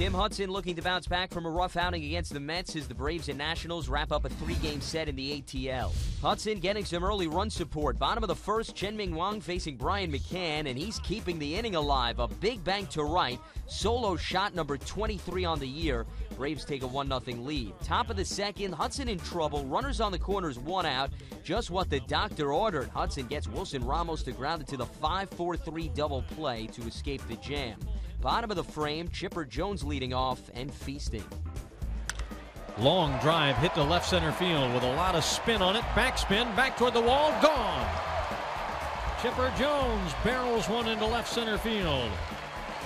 Tim Hudson looking to bounce back from a rough outing against the Mets as the Braves and Nationals wrap up a three game set in the ATL. Hudson getting some early run support. Bottom of the first, Chien-Ming Wang facing Brian McCann, and he's keeping the inning alive. A big bank to right. Solo shot number 23 on the year. Braves take a 1 0 lead. Top of the second, Hudson in trouble. Runners on the corners, one out. Just what the doctor ordered. Hudson gets Wilson Ramos to ground into the 5 4 3 double play to escape the jam. Bottom of the frame, Chipper Jones leading off and feasting. Long drive hit to left center field with a lot of spin on it. Backspin, back toward the wall, gone. Chipper Jones barrels one into left center field.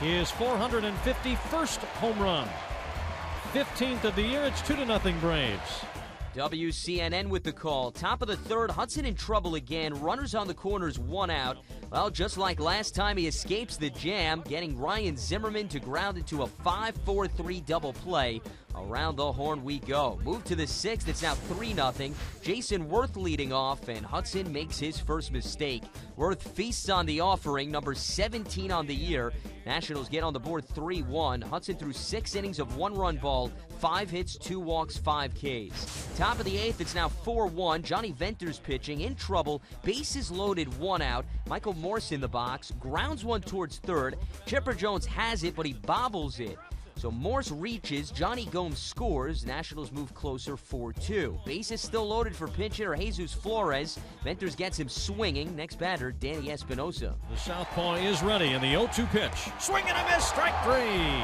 His 451st home run. 15th of the year. It's 2 to nothing Braves. WCNN with the call. Top of the third, Hudson in trouble again. Runners on the corners, one out. Well, just like last time, he escapes the jam, getting Ryan Zimmerman to ground into a 5 4 3 double play. Around the horn we go. Move to the sixth. It's now 3 0. Jayson Werth leading off, and Hudson makes his first mistake. Werth feasts on the offering, number 17 on the year. Nationals get on the board 3 1. Hudson threw six innings of one run ball, five hits, two walks, five Ks. Top of the eighth, it's now 4 1. Jonny Venters pitching, in trouble. Bases loaded, one out. Michael Morse in the box, grounds one towards third. Chipper Jones has it, but he bobbles it. So Morse reaches, Jonny Gomes scores, Nationals move closer 4-2. Bases still loaded for pinch hitter Jesus Flores. Venters gets him swinging. Next batter, Danny Espinosa. The southpaw is ready in the 0-2 pitch. Swing and a miss, strike three.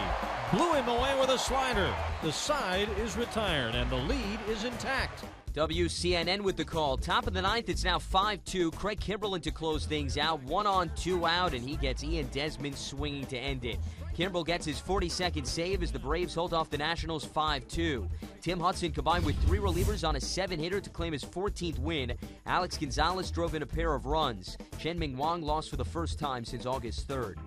Blew him away with a slider. The side is retired and the lead is intact. WCNN with the call. Top of the ninth, it's now 5 2. Craig Kimbrel to close things out. One on, two out, and he gets Ian Desmond swinging to end it. Kimbrel gets his 42nd save as the Braves hold off the Nationals 5 2. Tim Hudson combined with three relievers on a seven hitter to claim his 14th win. Alex Gonzalez drove in a pair of runs. Chien-Ming Wang lost for the first time since August 3rd.